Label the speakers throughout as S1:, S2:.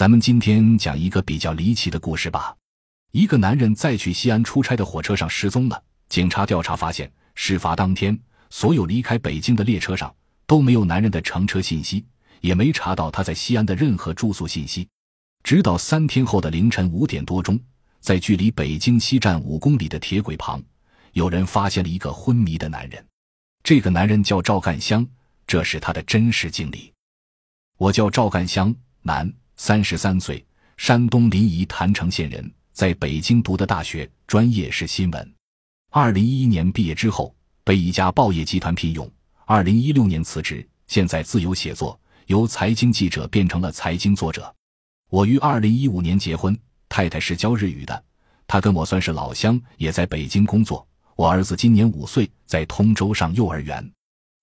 S1: 咱们今天讲一个比较离奇的故事吧。一个男人在去西安出差的火车上失踪了。警察调查发现，事发当天，所有离开北京的列车上都没有男人的乘车信息，也没查到他在西安的任何住宿信息。直到三天后的凌晨五点多钟，在距离北京西站五公里的铁轨旁，有人发现了一个昏迷的男人。这个男人叫赵干香，这是他的真实经历。我叫赵干香，男，三十三岁，山东临沂郯城县人，在北京读的大学，专业是新闻。二零一一年毕业之后，被一家报业集团聘用。二零一六年辞职，现在自由写作，由财经记者变成了财经作者。我于二零一五年结婚，太太是教日语的，她跟我算是老乡，也在北京工作。我儿子今年五岁，在通州上幼儿园。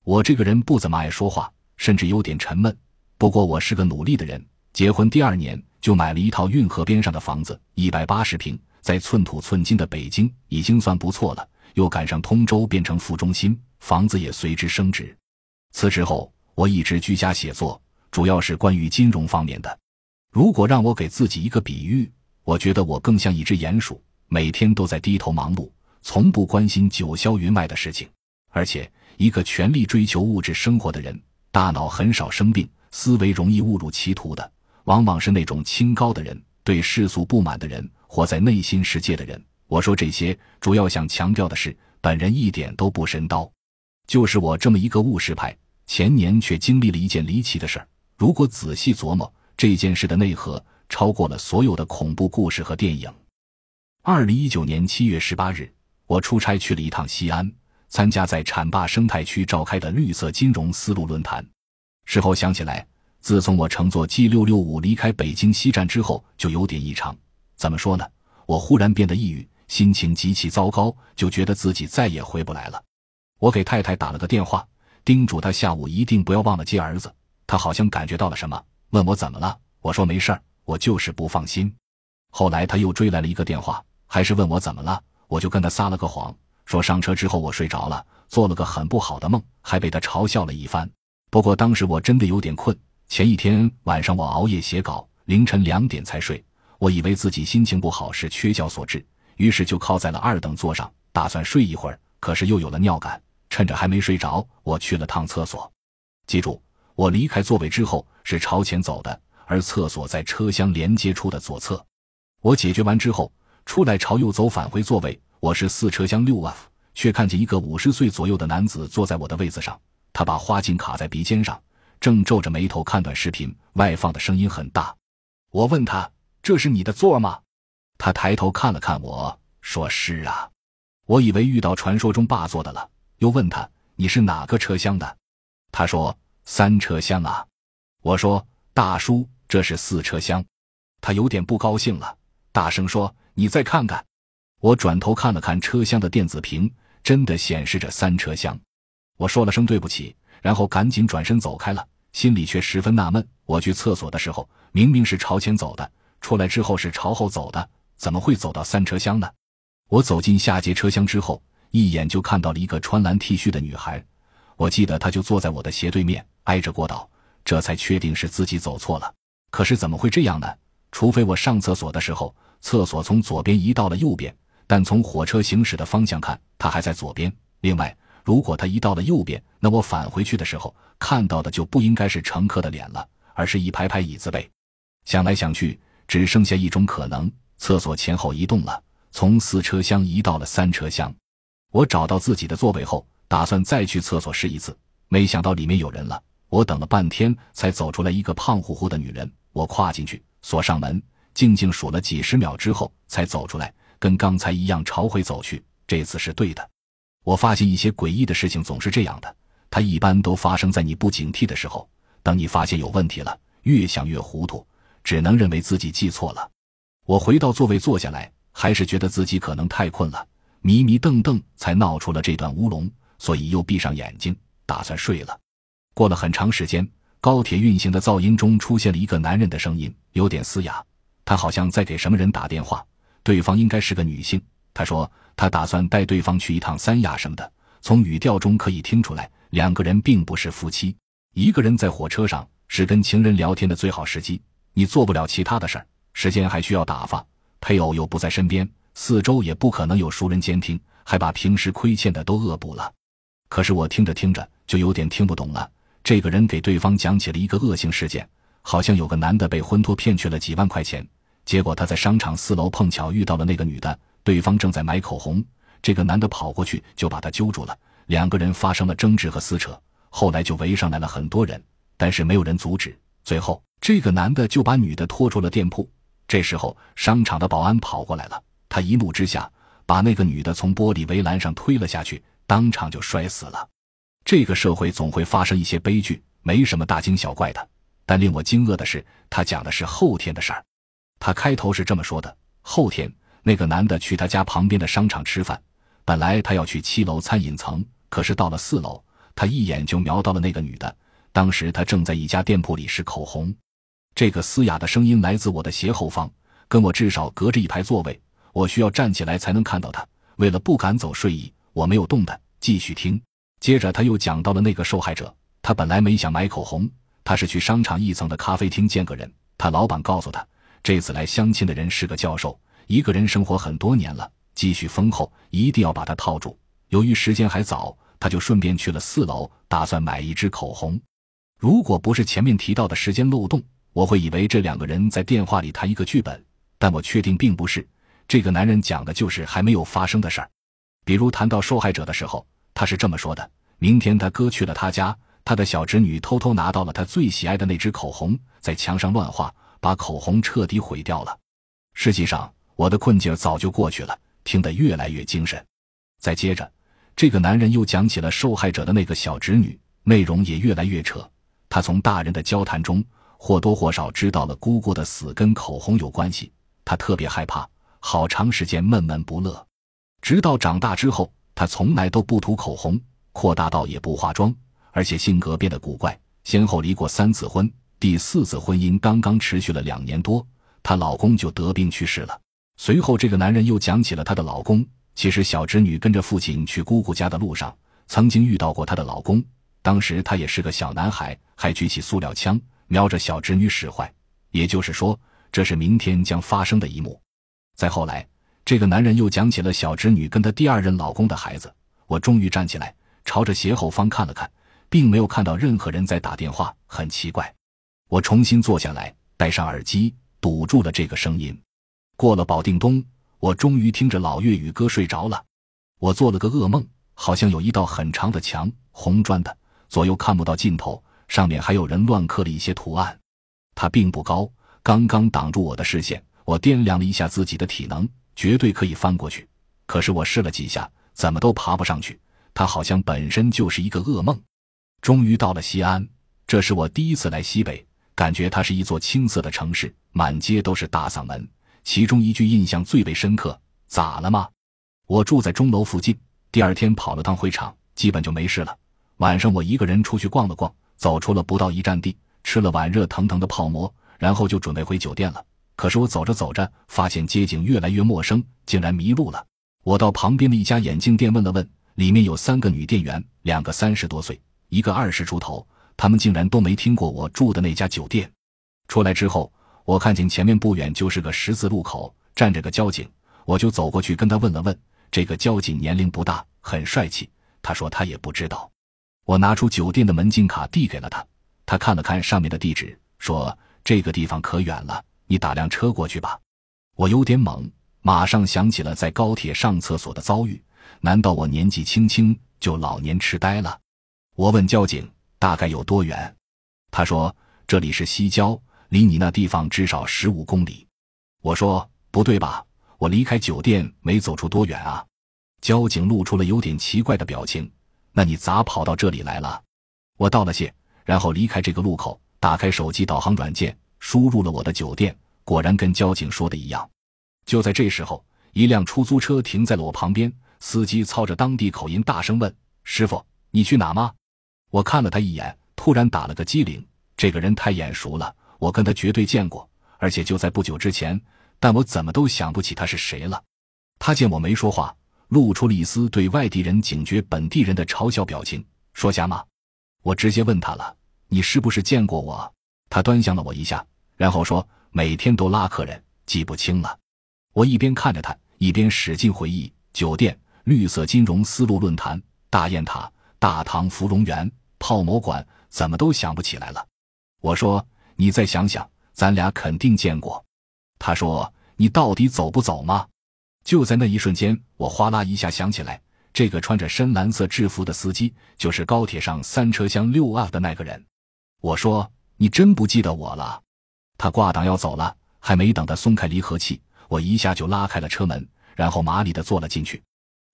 S1: 我这个人不怎么爱说话，甚至有点沉闷。不过我是个努力的人。结婚第二年就买了一套运河边上的房子，一百八十平，在寸土寸金的北京已经算不错了。又赶上通州变成副中心，房子也随之升值。辞职后，我一直居家写作，主要是关于金融方面的。如果让我给自己一个比喻，我觉得我更像一只鼹鼠，每天都在低头忙碌，从不关心九霄云外的事情。而且，一个全力追求物质生活的人，大脑很少生病，思维容易误入歧途的，往往是那种清高的人，对世俗不满的人，活在内心世界的人。我说这些，主要想强调的是，本人一点都不神叨，就是我这么一个务实派。前年却经历了一件离奇的事儿，如果仔细琢磨。这件事的内核超过了所有的恐怖故事和电影。二零一九年七月十八日，我出差去了一趟西安，参加在浐灞生态区召开的绿色金融丝路论坛。事后想起来，自从我乘坐 G 六六五离开北京西站之后，就有点异常。怎么说呢？我忽然变得抑郁，心情极其糟糕，就觉得自己再也回不来了。我给太太打了个电话，叮嘱她下午一定不要忘了接儿子。她好像感觉到了什么。问我怎么了？我说没事儿，我就是不放心。后来他又追来了一个电话，还是问我怎么了。我就跟他撒了个谎，说上车之后我睡着了，做了个很不好的梦，还被他嘲笑了一番。不过当时我真的有点困，前一天晚上我熬夜写稿，凌晨两点才睡。我以为自己心情不好是缺觉所致，于是就靠在了二等座上，打算睡一会儿。可是又有了尿感，趁着还没睡着，我去了趟厕所。记住。我离开座位之后是朝前走的，而厕所在车厢连接处的左侧。我解决完之后出来朝右走，返回座位。我是四车厢六 F，却看见一个五十岁左右的男子坐在我的位子上。他把花镜卡在鼻尖上，正皱着眉头看短视频，外放的声音很大。我问他：“这是你的座吗？”他抬头看了看我说：“是啊。”我以为遇到传说中霸座的了，又问他：“你是哪个车厢的？”他说。三车厢啊！我说大叔，这是四车厢。他有点不高兴了，大声说：“你再看看。”我转头看了看车厢的电子屏，真的显示着三车厢。我说了声对不起，然后赶紧转身走开了，心里却十分纳闷：我去厕所的时候明明是朝前走的，出来之后是朝后走的，怎么会走到三车厢呢？我走进下节车厢之后，一眼就看到了一个穿蓝 T 恤的女孩。我记得她就坐在我的斜对面。挨着过道，这才确定是自己走错了。可是怎么会这样呢？除非我上厕所的时候，厕所从左边移到了右边，但从火车行驶的方向看，它还在左边。另外，如果他移到了右边，那我返回去的时候看到的就不应该是乘客的脸了，而是一排排椅子背。想来想去，只剩下一种可能：厕所前后移动了，从四车厢移到了三车厢。我找到自己的座位后，打算再去厕所试一次，没想到里面有人了。我等了半天，才走出来一个胖乎乎的女人。我跨进去，锁上门，静静数了几十秒之后，才走出来，跟刚才一样朝回走去。这次是对的。我发现一些诡异的事情总是这样的，它一般都发生在你不警惕的时候。等你发现有问题了，越想越糊涂，只能认为自己记错了。我回到座位坐下来，还是觉得自己可能太困了，迷迷瞪瞪，才闹出了这段乌龙，所以又闭上眼睛，打算睡了。过了很长时间，高铁运行的噪音中出现了一个男人的声音，有点嘶哑。他好像在给什么人打电话，对方应该是个女性。他说他打算带对方去一趟三亚什么的。从语调中可以听出来，两个人并不是夫妻。一个人在火车上是跟情人聊天的最好时机。你做不了其他的事儿，时间还需要打发，配偶又不在身边，四周也不可能有熟人监听，还把平时亏欠的都恶补了。可是我听着听着就有点听不懂了。这个人给对方讲起了一个恶性事件，好像有个男的被婚托骗去了几万块钱，结果他在商场四楼碰巧遇到了那个女的，对方正在买口红，这个男的跑过去就把他揪住了，两个人发生了争执和撕扯，后来就围上来了很多人，但是没有人阻止，最后。这个男的就把女的拖出了店铺。这时候，商场的保安跑过来了，他一怒之下把那个女的从玻璃围栏上推了下去，当场就摔死了。这个社会总会发生一些悲剧，没什么大惊小怪的。但令我惊愕的是，他讲的是后天的事儿。他开头是这么说的：后天，那个男的去他家旁边的商场吃饭，本来他要去七楼餐饮层，可是到了四楼，他一眼就瞄到了那个女的。当时他正在一家店铺里试口红。这个嘶哑的声音来自我的斜后方，跟我至少隔着一排座位，我需要站起来才能看到他。为了不赶走睡意，我没有动弹，继续听。接着他又讲到了那个受害者，他本来没想买口红，他是去商场一层的咖啡厅见个人，他老板告诉他，这次来相亲的人是个教授，一个人生活很多年了，积蓄丰厚，一定要把他套住。由于时间还早，他就顺便去了四楼，打算买一支口红。如果不是前面提到的时间漏洞。我会以为这两个人在电话里谈一个剧本，但我确定并不是。这个男人讲的就是还没有发生的事儿。比如谈到受害者的时候，他是这么说的：明天他哥去了他家，他的小侄女偷偷拿到了他最喜爱的那支口红，在墙上乱画，把口红彻底毁掉了。实际上，我的困境早就过去了，听得越来越精神。再接着，这个男人又讲起了受害者的那个小侄女，内容也越来越扯。他从大人的交谈中。或多或少知道了姑姑的死跟口红有关系，他特别害怕，好长时间闷闷不乐。直到长大之后，他从来都不涂口红，扩大到也不化妆，而且性格变得古怪。先后离过三次婚，第四次婚姻刚刚持续了两年多，她老公就得病去世了。随后，这个男人又讲起了她的老公。其实，小侄女跟着父亲去姑姑家的路上，曾经遇到过她的老公，当时他也是个小男孩，还举起塑料枪。瞄着小侄女使坏，也就是说，这是明天将发生的一幕。再后来，这个男人又讲起了小侄女跟他第二任老公的孩子。我终于站起来，朝着斜后方看了看，并没有看到任何人在打电话，很奇怪。我重新坐下来，戴上耳机，堵住了这个声音。过了保定东，我终于听着老粤语歌睡着了。我做了个噩梦，好像有一道很长的墙，红砖的，左右看不到尽头。上面还有人乱刻了一些图案，它并不高，刚刚挡住我的视线。我掂量了一下自己的体能，绝对可以翻过去。可是我试了几下，怎么都爬不上去。它好像本身就是一个噩梦。终于到了西安，这是我第一次来西北，感觉它是一座青色的城市，满街都是大嗓门。其中一句印象最为深刻：“咋了吗？”我住在钟楼附近，第二天跑了趟会场，基本就没事了。晚上我一个人出去逛了逛。走出了不到一站地，吃了碗热腾腾的泡馍，然后就准备回酒店了。可是我走着走着，发现街景越来越陌生，竟然迷路了。我到旁边的一家眼镜店问了问，里面有三个女店员，两个三十多岁，一个二十出头，他们竟然都没听过我住的那家酒店。出来之后，我看见前面不远就是个十字路口，站着个交警，我就走过去跟他问了问。这个交警年龄不大，很帅气。他说他也不知道。我拿出酒店的门禁卡递给了他，他看了看上面的地址，说：“这个地方可远了，你打辆车过去吧。”我有点懵，马上想起了在高铁上厕所的遭遇。难道我年纪轻轻就老年痴呆了？我问交警大概有多远，他说：“这里是西郊，离你那地方至少十五公里。”我说：“不对吧？我离开酒店没走出多远啊？”交警露出了有点奇怪的表情。那你咋跑到这里来了？我道了谢，然后离开这个路口，打开手机导航软件，输入了我的酒店，果然跟交警说的一样。就在这时候，一辆出租车停在了我旁边，司机操着当地口音大声问：“师傅，你去哪吗？”我看了他一眼，突然打了个机灵，这个人太眼熟了，我跟他绝对见过，而且就在不久之前，但我怎么都想不起他是谁了。他见我没说话。露出了一丝对外地人警觉本地人的嘲笑表情，说瞎吗？我直接问他了：“你是不是见过我？”他端详了我一下，然后说：“每天都拉客人，记不清了。我一边看着他，一边使劲回忆：酒店、绿色金融丝路论坛、大雁塔、大唐芙蓉园、泡馍馆，怎么都想不起来了。我说：“你再想想，咱俩肯定见过。”他说：“你到底走不走吗？”就在那一瞬间，我哗啦一下想起来，这个穿着深蓝色制服的司机就是高铁上三车厢六 F 的那个人。我说：“你真不记得我了？”他挂档要走了，还没等他松开离合器，我一下就拉开了车门，然后麻利的坐了进去。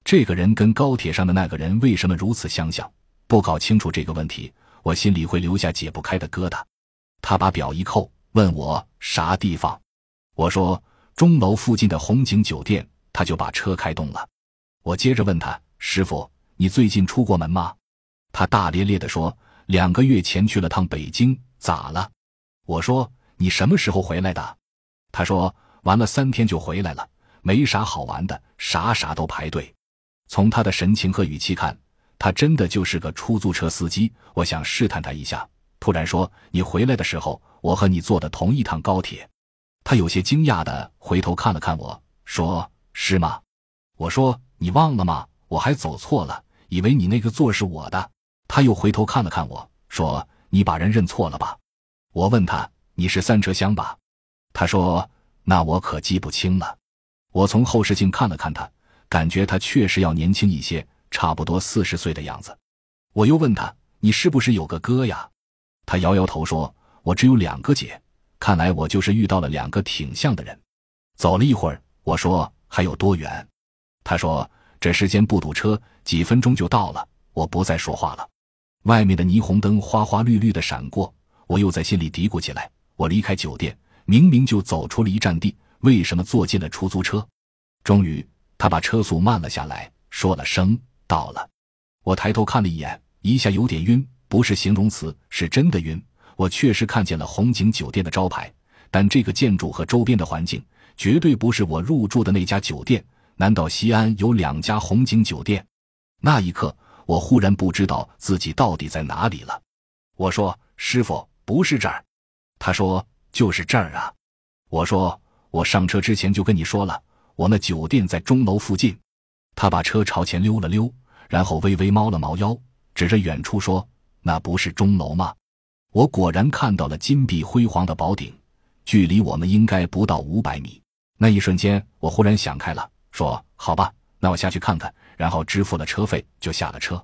S1: 这个人跟高铁上的那个人为什么如此相像？不搞清楚这个问题，我心里会留下解不开的疙瘩。他把表一扣，问我啥地方，我说钟楼附近的红景酒店。他就把车开动了，我接着问他：“师傅，你最近出过门吗？”他大咧咧地说：“两个月前去了趟北京，咋了？”我说：“你什么时候回来的？”他说：“玩了三天就回来了，没啥好玩的，啥啥都排队。”从他的神情和语气看，他真的就是个出租车司机。我想试探他一下，突然说：“你回来的时候，我和你坐的同一趟高铁。”他有些惊讶的回头看了看我说。是吗？我说你忘了吗？我还走错了，以为你那个座是我的。他又回头看了看我说：“你把人认错了吧？”我问他：“你是三车厢吧？”他说：“那我可记不清了。”我从后视镜看了看他，感觉他确实要年轻一些，差不多四十岁的样子。我又问他：“你是不是有个哥呀？”他摇摇头说：“我只有两个姐。”看来我就是遇到了两个挺像的人。走了一会儿，我说。还有多远？他说：“这时间不堵车，几分钟就到了。”我不再说话了。外面的霓虹灯花花绿绿的闪过，我又在心里嘀咕起来：我离开酒店，明明就走出了一站地，为什么坐进了出租车？终于，他把车速慢了下来，说了声“到了”。我抬头看了一眼，一下有点晕，不是形容词，是真的晕。我确实看见了红景酒店的招牌，但这个建筑和周边的环境。绝对不是我入住的那家酒店。难道西安有两家红景酒店？那一刻，我忽然不知道自己到底在哪里了。我说：“师傅，不是这儿。”他说：“就是这儿啊。”我说：“我上车之前就跟你说了，我那酒店在钟楼附近。”他把车朝前溜了溜，然后微微猫了猫腰，指着远处说：“那不是钟楼吗？”我果然看到了金碧辉煌的宝顶，距离我们应该不到五百米。那一瞬间，我忽然想开了，说：“好吧，那我下去看看。”然后支付了车费，就下了车。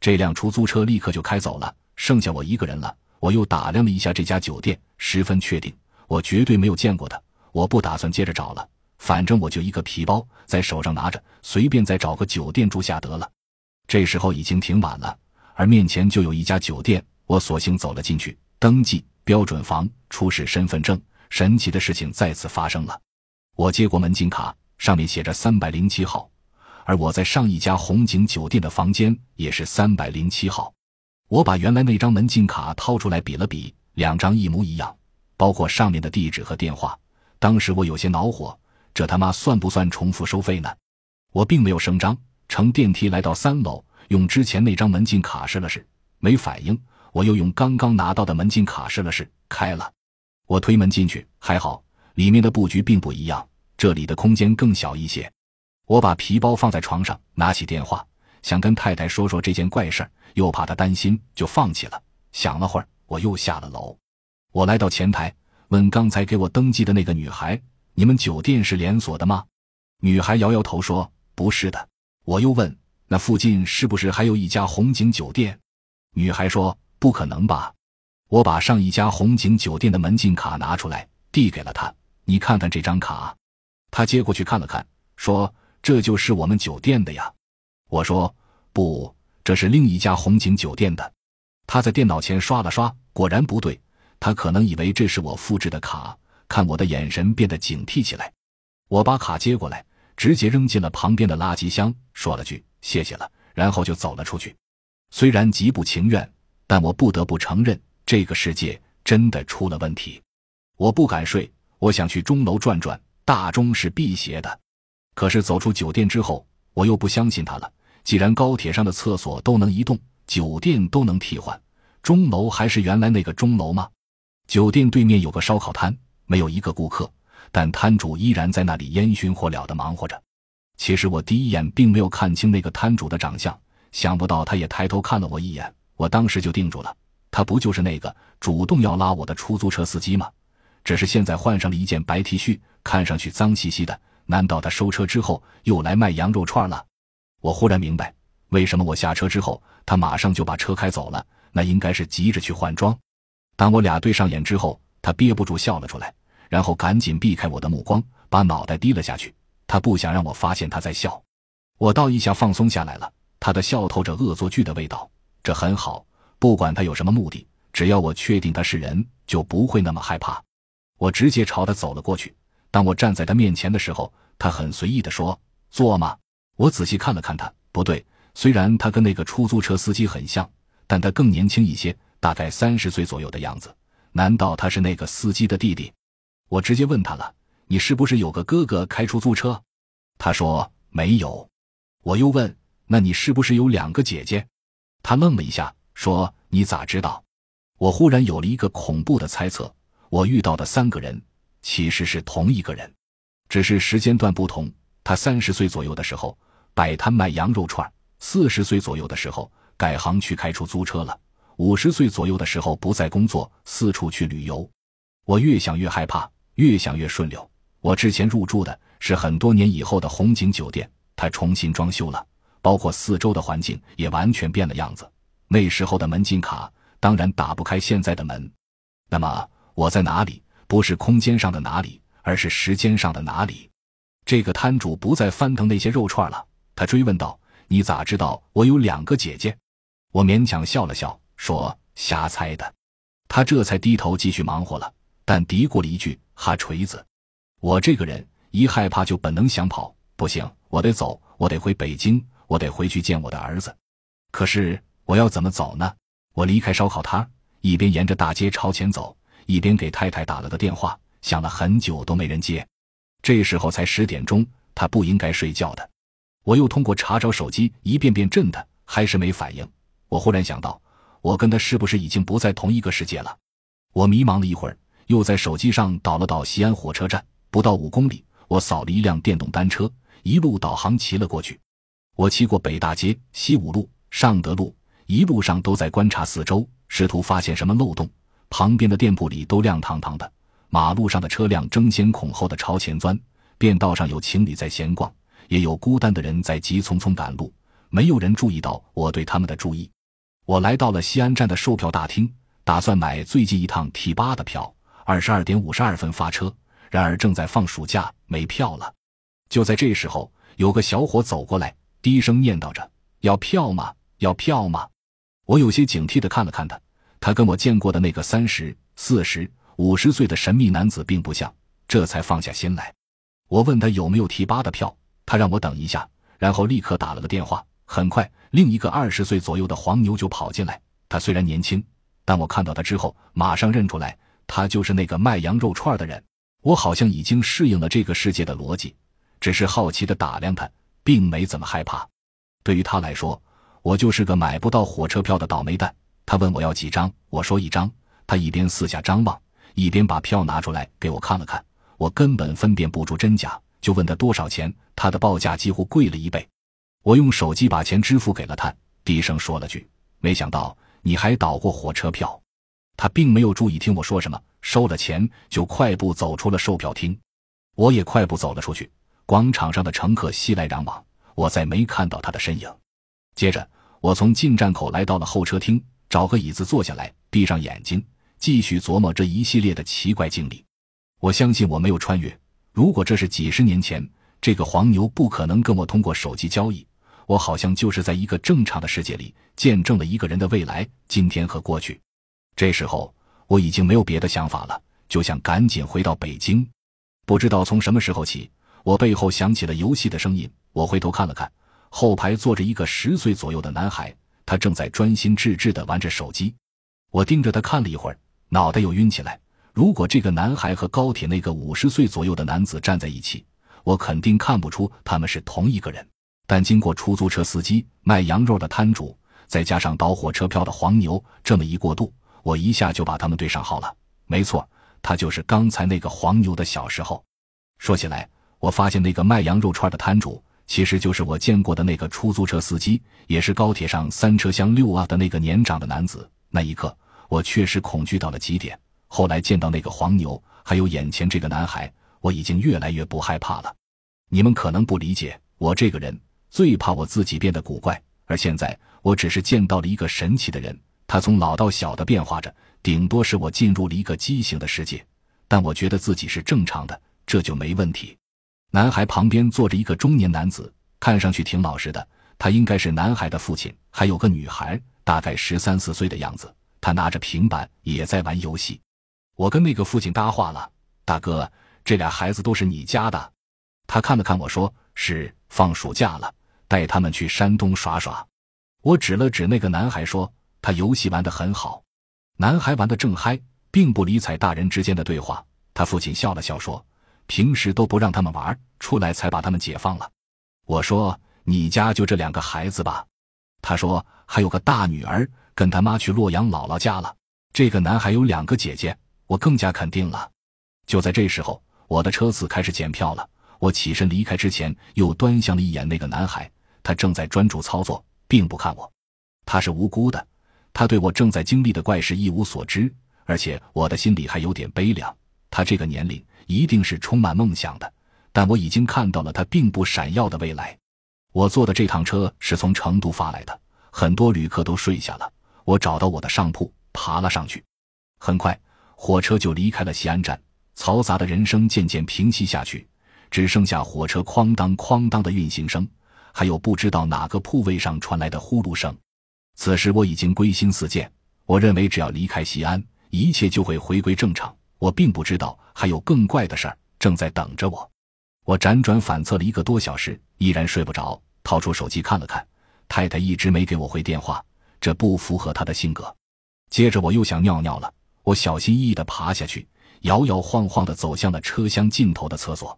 S1: 这辆出租车立刻就开走了，剩下我一个人了。我又打量了一下这家酒店，十分确定，我绝对没有见过的。我不打算接着找了，反正我就一个皮包在手上拿着，随便再找个酒店住下得了。这时候已经挺晚了，而面前就有一家酒店，我索性走了进去，登记标准房，出示身份证。神奇的事情再次发生了。我接过门禁卡，上面写着三百零七号，而我在上一家红景酒店的房间也是三百零七号。我把原来那张门禁卡掏出来比了比，两张一模一样，包括上面的地址和电话。当时我有些恼火，这他妈算不算重复收费呢？我并没有声张，乘电梯来到三楼，用之前那张门禁卡试了试，没反应。我又用刚刚拿到的门禁卡试了试，开了。我推门进去，还好。里面的布局并不一样，这里的空间更小一些。我把皮包放在床上，拿起电话，想跟太太说说这件怪事儿，又怕她担心，就放弃了。想了会儿，我又下了楼。我来到前台，问刚才给我登记的那个女孩：“你们酒店是连锁的吗？”女孩摇摇头说：“不是的。”我又问：“那附近是不是还有一家红景酒店？”女孩说：“不可能吧。”我把上一家红景酒店的门禁卡拿出来，递给了她。你看看这张卡，他接过去看了看，说：“这就是我们酒店的呀。”我说：“不，这是另一家红景酒店的。”他在电脑前刷了刷，果然不对。他可能以为这是我复制的卡，看我的眼神变得警惕起来。我把卡接过来，直接扔进了旁边的垃圾箱，说了句“谢谢了”，然后就走了出去。虽然极不情愿，但我不得不承认，这个世界真的出了问题。我不敢睡。我想去钟楼转转，大钟是辟邪的。可是走出酒店之后，我又不相信他了。既然高铁上的厕所都能移动，酒店都能替换，钟楼还是原来那个钟楼吗？酒店对面有个烧烤摊，没有一个顾客，但摊主依然在那里烟熏火燎的忙活着。其实我第一眼并没有看清那个摊主的长相，想不到他也抬头看了我一眼，我当时就定住了，他不就是那个主动要拉我的出租车司机吗？只是现在换上了一件白 T 恤，看上去脏兮兮的。难道他收车之后又来卖羊肉串了？我忽然明白，为什么我下车之后他马上就把车开走了。那应该是急着去换装。当我俩对上眼之后，他憋不住笑了出来，然后赶紧避开我的目光，把脑袋低了下去。他不想让我发现他在笑。我倒一下放松下来了。他的笑透着恶作剧的味道，这很好。不管他有什么目的，只要我确定他是人，就不会那么害怕。我直接朝他走了过去。当我站在他面前的时候，他很随意地说：“坐嘛？”我仔细看了看他，不对，虽然他跟那个出租车司机很像，但他更年轻一些，大概三十岁左右的样子。难道他是那个司机的弟弟？我直接问他了：“你是不是有个哥哥开出租车？”他说：“没有。”我又问：“那你是不是有两个姐姐？”他愣了一下，说：“你咋知道？”我忽然有了一个恐怖的猜测：我遇到的三个人。其实是同一个人，只是时间段不同。他三十岁左右的时候摆摊卖羊肉串，四十岁左右的时候改行去开出租车了，五十岁左右的时候不再工作，四处去旅游。我越想越害怕，越想越顺溜。我之前入住的是很多年以后的红景酒店，它重新装修了，包括四周的环境也完全变了样子。那时候的门禁卡当然打不开现在的门。那么我在哪里？不是空间上的哪里，而是时间上的哪里。这个摊主不再翻腾那些肉串了，他追问道：“你咋知道我有两个姐姐？”我勉强笑了笑，说：“瞎猜的。”他这才低头继续忙活了，但嘀咕了一句：“哈锤子。”我这个人一害怕就本能想跑，不行，我得走，我得回北京，我得回去见我的儿子。可是我要怎么走呢？我离开烧烤摊，一边沿着大街朝前走。一边给太太打了个电话，响了很久都没人接。这时候才十点钟，他不应该睡觉的。我又通过查找手机一遍遍震他，还是没反应。我忽然想到，我跟他是不是已经不在同一个世界了？我迷茫了一会儿，又在手机上导了导西安火车站，不到五公里，我扫了一辆电动单车，一路导航骑了过去。我骑过北大街、西五路、尚德路，一路上都在观察四周，试图发现什么漏洞。旁边的店铺里都亮堂堂的，马路上的车辆争先恐后的朝前钻，便道上有情侣在闲逛，也有孤单的人在急匆匆赶路，没有人注意到我对他们的注意。我来到了西安站的售票大厅，打算买最近一趟 T 八的票，二十二点五十二分发车。然而正在放暑假，没票了。就在这时候，有个小伙走过来，低声念叨着：“要票吗？要票吗？”我有些警惕地看了看他。他跟我见过的那个三十四十五十岁的神秘男子并不像，这才放下心来。我问他有没有 T 八的票，他让我等一下，然后立刻打了个电话。很快，另一个二十岁左右的黄牛就跑进来。他虽然年轻，但我看到他之后，马上认出来，他就是那个卖羊肉串的人。我好像已经适应了这个世界的逻辑，只是好奇的打量他，并没怎么害怕。对于他来说，我就是个买不到火车票的倒霉蛋。他问我要几张，我说一张。他一边四下张望，一边把票拿出来给我看了看。我根本分辨不出真假，就问他多少钱。他的报价几乎贵了一倍。我用手机把钱支付给了他，低声说了句：“没想到你还倒过火车票。”他并没有注意听我说什么，收了钱就快步走出了售票厅。我也快步走了出去。广场上的乘客熙来攘往，我再没看到他的身影。接着，我从进站口来到了候车厅。找个椅子坐下来，闭上眼睛，继续琢磨这一系列的奇怪经历。我相信我没有穿越。如果这是几十年前，这个黄牛不可能跟我通过手机交易。我好像就是在一个正常的世界里，见证了一个人的未来、今天和过去。这时候我已经没有别的想法了，就想赶紧回到北京。不知道从什么时候起，我背后响起了游戏的声音。我回头看了看，后排坐着一个十岁左右的男孩。他正在专心致志地玩着手机，我盯着他看了一会儿，脑袋又晕起来。如果这个男孩和高铁那个五十岁左右的男子站在一起，我肯定看不出他们是同一个人。但经过出租车司机、卖羊肉的摊主，再加上倒火车票的黄牛，这么一过渡，我一下就把他们对上号了。没错，他就是刚才那个黄牛的小时候。说起来，我发现那个卖羊肉串的摊主，其实就是我见过的那个出租车司机，也是高铁上三车厢六啊的那个年长的男子。那一刻，我确实恐惧到了极点。后来见到那个黄牛，还有眼前这个男孩，我已经越来越不害怕了。你们可能不理解，我这个人最怕我自己变得古怪，而现在我只是见到了一个神奇的人，他从老到小的变化着，顶多是我进入了一个畸形的世界，但我觉得自己是正常的。这就没问题。男孩旁边坐着一个中年男子，看上去挺老实的。他应该是男孩的父亲。还有个女孩，大概十三四岁的样子。他拿着平板也在玩游戏。我跟那个父亲搭话了：“大哥，这俩孩子都是你家的？”他看了看我说：“是，放暑假了，带他们去山东耍耍。”我指了指那个男孩说：“他游戏玩得很好。”男孩玩得正嗨，并不理睬大人之间的对话。他父亲笑了笑说。平时都不让他们玩，出来才把他们解放了。我说：“你家就这两个孩子吧？”他说：“还有个大女儿，跟他妈去洛阳姥姥家了。”这个男孩有两个姐姐，我更加肯定了。就在这时候，我的车子开始检票了。我起身离开之前，又端详了一眼那个男孩，他正在专注操作，并不看我。他是无辜的，他对我正在经历的怪事一无所知，而且我的心里还有点悲凉。他这个年龄。一定是充满梦想的，但我已经看到了他并不闪耀的未来。我坐的这趟车是从成都发来的，很多旅客都睡下了。我找到我的上铺，爬了上去。很快，火车就离开了西安站，嘈杂的人声渐渐平息下去，只剩下火车哐当哐当的运行声，还有不知道哪个铺位上传来的呼噜声。此时我已经归心似箭，我认为只要离开西安，一切就会回归正常。我并不知道还有更怪的事儿正在等着我。我辗转反侧了一个多小时，依然睡不着。掏出手机看了看，太太一直没给我回电话，这不符合她的性格。接着我又想尿尿了，我小心翼翼地爬下去，摇摇晃晃地走向了车厢尽头的厕所。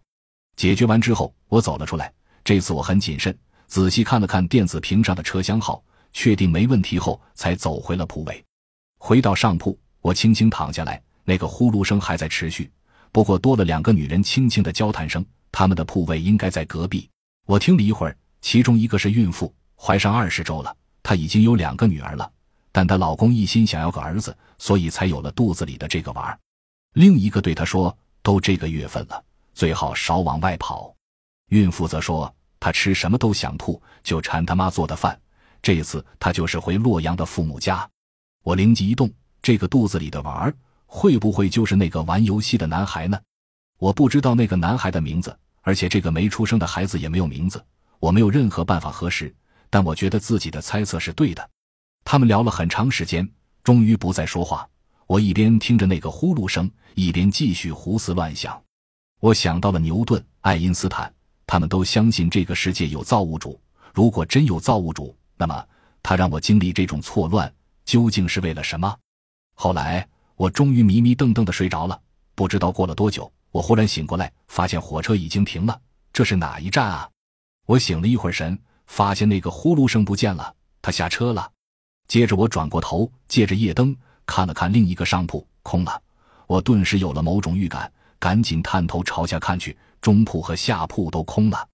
S1: 解决完之后，我走了出来。这次我很谨慎，仔细看了看电子屏上的车厢号，确定没问题后，才走回了铺位。回到上铺，我轻轻躺下来。那个呼噜声还在持续，不过多了两个女人轻轻的交谈声。他们的铺位应该在隔壁。我听了一会儿，其中一个是孕妇，怀上二十周了，她已经有两个女儿了，但她老公一心想要个儿子，所以才有了肚子里的这个娃儿。另一个对她说：“都这个月份了，最好少往外跑。”孕妇则说：“她吃什么都想吐，就馋他妈做的饭。这次他就是回洛阳的父母家。”我灵机一动，这个肚子里的娃儿。会不会就是那个玩游戏的男孩呢？我不知道那个男孩的名字，而且这个没出生的孩子也没有名字，我没有任何办法核实。但我觉得自己的猜测是对的。他们聊了很长时间，终于不再说话。我一边听着那个呼噜声，一边继续胡思乱想。我想到了牛顿、爱因斯坦，他们都相信这个世界有造物主。如果真有造物主，那么他让我经历这种错乱，究竟是为了什么？后来。我终于迷迷瞪瞪的睡着了，不知道过了多久，我忽然醒过来，发现火车已经停了。这是哪一站啊？我醒了一会儿神，发现那个呼噜声不见了，他下车了。接着我转过头，借着夜灯看了看另一个商铺，空了。我顿时有了某种预感，赶紧探头朝下看去，中铺和下铺都空了。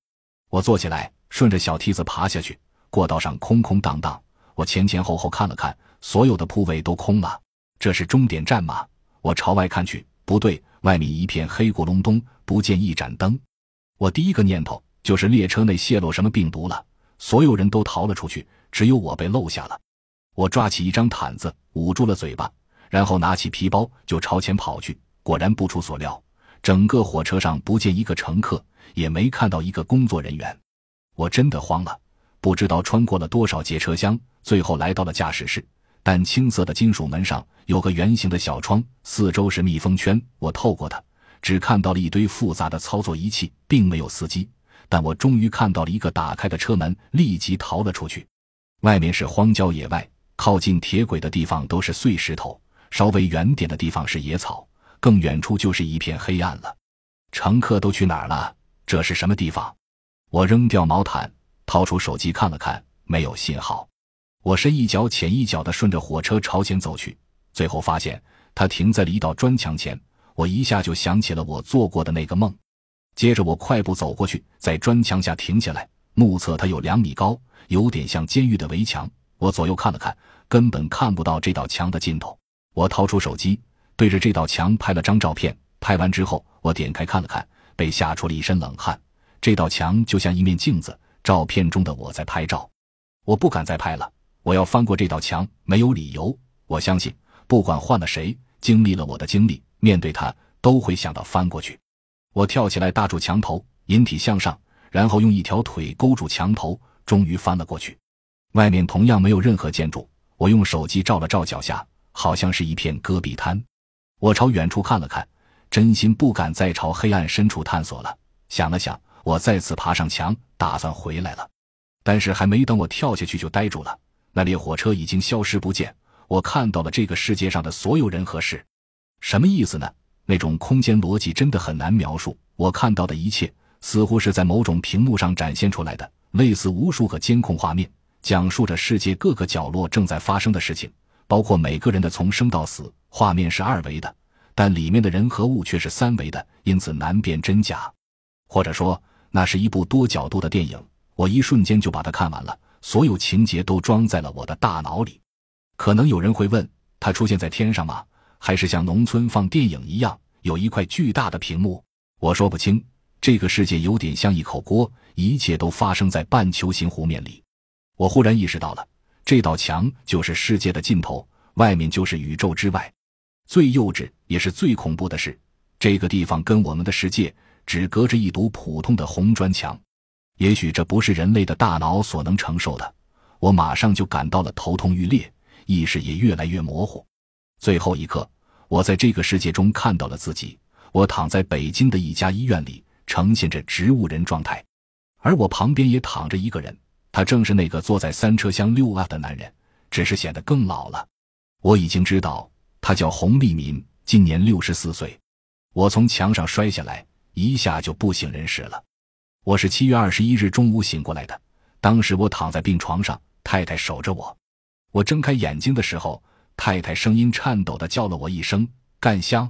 S1: 我坐起来，顺着小梯子爬下去，过道上空空荡荡。我前前后后看了看，所有的铺位都空了。这是终点站吗？我朝外看去，不对，外面一片黑咕隆咚，不见一盏灯。我第一个念头就是列车内泄露什么病毒了，所有人都逃了出去，只有我被漏下了。我抓起一张毯子捂住了嘴巴，然后拿起皮包就朝前跑去。果然不出所料，整个火车上不见一个乘客，也没看到一个工作人员。我真的慌了，不知道穿过了多少节车厢，最后来到了驾驶室。但青色的金属门上有个圆形的小窗，四周是密封圈。我透过它，只看到了一堆复杂的操作仪器，并没有司机。但我终于看到了一个打开的车门，立即逃了出去。外面是荒郊野外，靠近铁轨的地方都是碎石头，稍微远点的地方是野草，更远处就是一片黑暗了。乘客都去哪儿了？这是什么地方？我扔掉毛毯，掏出手机看了看，没有信号。我深一脚浅一脚地顺着火车朝前走去，最后发现它停在了一道砖墙前。我一下就想起了我做过的那个梦。接着我快步走过去，在砖墙下停下来，目测它有两米高，有点像监狱的围墙。我左右看了看，根本看不到这道墙的尽头。我掏出手机，对着这道墙拍了张照片。拍完之后，我点开看了看，被吓出了一身冷汗。这道墙就像一面镜子，照片中的我在拍照。我不敢再拍了，我要翻过这道墙，没有理由。我相信，不管换了谁，经历了我的经历，面对他都会想到翻过去。我跳起来，搭住墙头，引体向上，然后用一条腿勾住墙头，终于翻了过去。外面同样没有任何建筑。我用手机照了照脚下，好像是一片戈壁滩。我朝远处看了看，真心不敢再朝黑暗深处探索了。想了想，我再次爬上墙，打算回来了。但是还没等我跳下去，就呆住了。那列火车已经消失不见。我看到了这个世界上的所有人和事，什么意思呢？那种空间逻辑真的很难描述。我看到的一切似乎是在某种屏幕上展现出来的，类似无数个监控画面，讲述着世界各个角落正在发生的事情，包括每个人的从生到死。画面是二维的，但里面的人和物却是三维的，因此难辨真假。或者说，那是一部多角度的电影。我一瞬间就把它看完了，所有情节都装在了我的大脑里。可能有人会问，它出现在天上吗？还是像农村放电影一样，有一块巨大的屏幕？我说不清。这个世界有点像一口锅，一切都发生在半球形湖面里。我忽然意识到了，这道墙就是世界的尽头，外面就是宇宙之外。最幼稚也是最恐怖的是，这个地方跟我们的世界只隔着一堵普通的红砖墙。也许这不是人类的大脑所能承受的。我马上就感到了头痛欲裂。意识也越来越模糊，最后一刻，我在这个世界中看到了自己。我躺在北京的一家医院里，呈现着植物人状态，而我旁边也躺着一个人，他正是那个坐在三车厢六 F 的男人，只是显得更老了。我已经知道他叫洪立民，今年六十四岁。我从墙上摔下来，一下就不省人事了。我是七月二十一日中午醒过来的，当时我躺在病床上，太太守着我。我睁开眼睛的时候，太太声音颤抖的叫了我一声“干香”。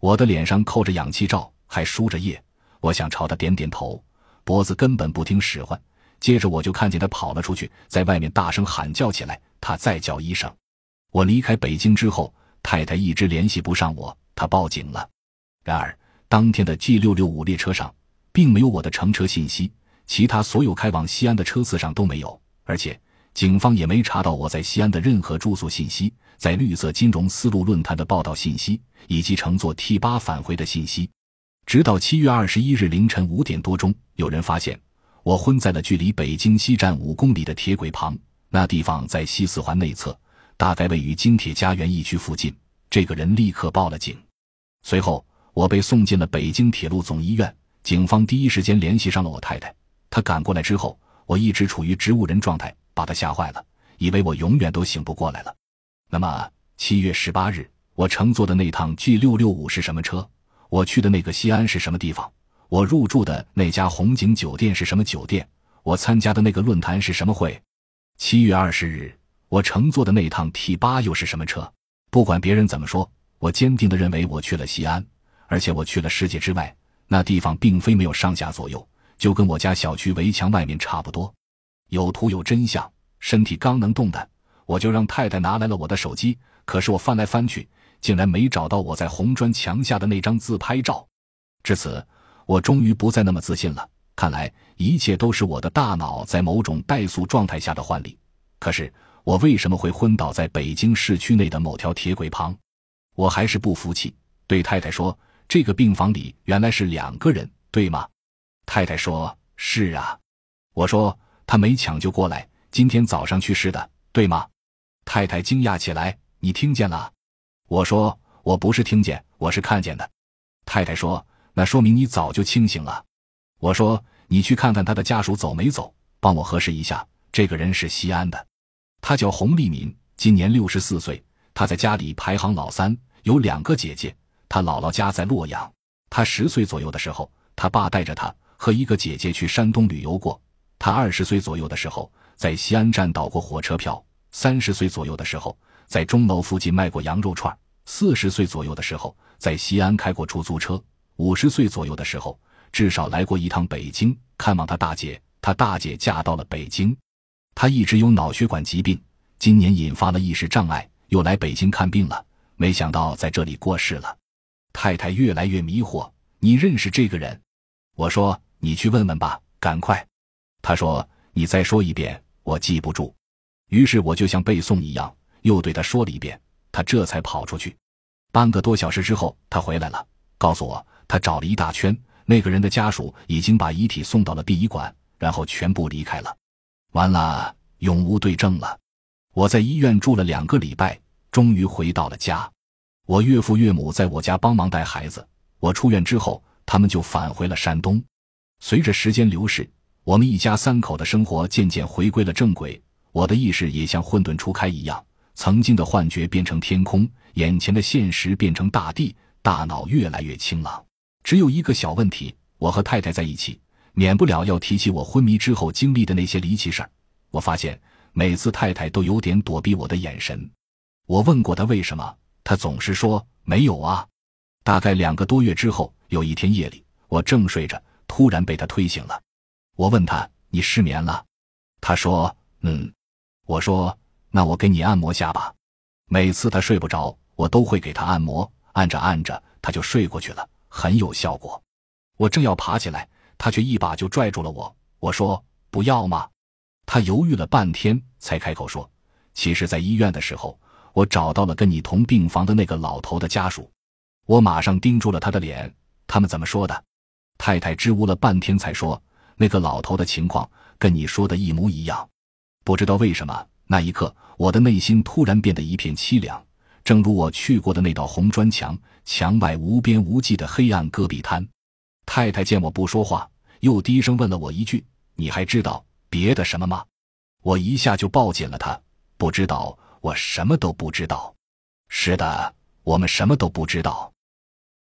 S1: 我的脸上扣着氧气罩，还输着液。我想朝他点点头，脖子根本不听使唤。接着我就看见他跑了出去，在外面大声喊叫起来。他在叫医生。我离开北京之后，太太一直联系不上我，她报警了。然而当天的 G 六六五列车上并没有我的乘车信息，其他所有开往西安的车次上都没有，而且。警方也没查到我在西安的任何住宿信息，在绿色金融丝路论坛的报道信息，以及乘坐 T 八返回的信息。直到七月二十一日凌晨五点多钟，有人发现我昏在了距离北京西站五公里的铁轨旁，那地方在西四环内侧，大概位于京铁家园一区附近。这个人立刻报了警。随后，我被送进了北京铁路总医院。警方第一时间联系上了我太太，她赶过来之后，我一直处于植物人状态。把她吓坏了，以为我永远都醒不过来了。那么，七月十八日，我乘坐的那趟 G 六六五是什么车？我去的那个西安是什么地方？我入住的那家红景酒店是什么酒店？我参加的那个论坛是什么会？七月二十日，我乘坐的那趟 T 八又是什么车？不管别人怎么说，我坚定地认为我去了西安，而且我去了世界之外。那地方并非没有上下左右，就跟我家小区围墙外面差不多。有图有真相，身体刚能动弹，我就让太太拿来了我的手机。可是我翻来翻去，竟然没找到我在红砖墙下的那张自拍照。至此，我终于不再那么自信了。看来一切都是我的大脑在某种怠速状态下的幻理。可是我为什么会昏倒在北京市区内的某条铁轨旁？我还是不服气，对太太说：“这个病房里原来是两个人，对吗？”太太说：“是啊。”我说。他没抢救过来，今天早上去世的，对吗？太太惊讶起来。你听见了？我说我不是听见，我是看见的。太太说，那说明你早就清醒了。我说你去看看他的家属走没走，帮我核实一下。这个人是西安的，他叫洪立民，今年六十四岁。他在家里排行老三，有两个姐姐。他姥姥家在洛阳。他十岁左右的时候，他爸带着他和一个姐姐去山东旅游过。他二十岁左右的时候，在西安站倒过火车票；三十岁左右的时候，在钟楼附近卖过羊肉串。四十岁左右的时候在西安开过出租车，五十岁左右的时候至少来过一趟北京看望他大姐。他大姐嫁到了北京，他一直有脑血管疾病，今年引发了意识障碍，又来北京看病了，没想到在这里过世了。太太越来越迷惑：“你认识这个人？”我说：“你去问问吧，赶快。”他说：“你再说一遍，我记不住。”于是我就像背诵一样，又对他说了一遍，他这才跑出去。半个多小时之后，他回来了，告诉我他找了一大圈，那个人的家属已经把遗体送到了殡仪馆。然后全部离开了，完了，永无对证了。我在医院住了两个礼拜，终于回到了家。我岳父岳母在我家帮忙带孩子。我出院之后，他们就返回了山东。随着时间流逝，我们一家三口的生活渐渐回归了正轨。我的意识也像混沌初开一样，曾经的幻觉变成天空，眼前的现实变成大地，大脑越来越清朗。只有一个小问题：我和太太在一起。免不了要提起我昏迷之后经历的那些离奇事儿。我发现每次太太都有点躲避我的眼神。我问过她为什么，他总是说没有啊。大概两个多月之后，有一天夜里，我正睡着，突然被他推醒了。我问他：“你失眠了？”他说：“嗯。”我说：“那我给你按摩下吧。”每次他睡不着，我都会给他按摩，按着按着，他就睡过去了，很有效果。我正要爬起来。他却一把就拽住了我。我说：“不要嘛？”他犹豫了半天，才开口说：“其实，在医院的时候，我找到了跟你同病房的那个老头的家属。”我马上盯住了他的脸。他们怎么说的？太太支吾了半天，才说：“那个老头的情况跟你说的一模一样。”不知道为什么，那一刻我的内心突然变得一片凄凉，正如我去过的那道红砖墙，墙外无边无际的黑暗戈壁滩。太太见我不说话。又低声问了我一句：“你还知道别的什么吗？”我一下就抱紧了他。不知道，我什么都不知道。是的，我们什么都不知道。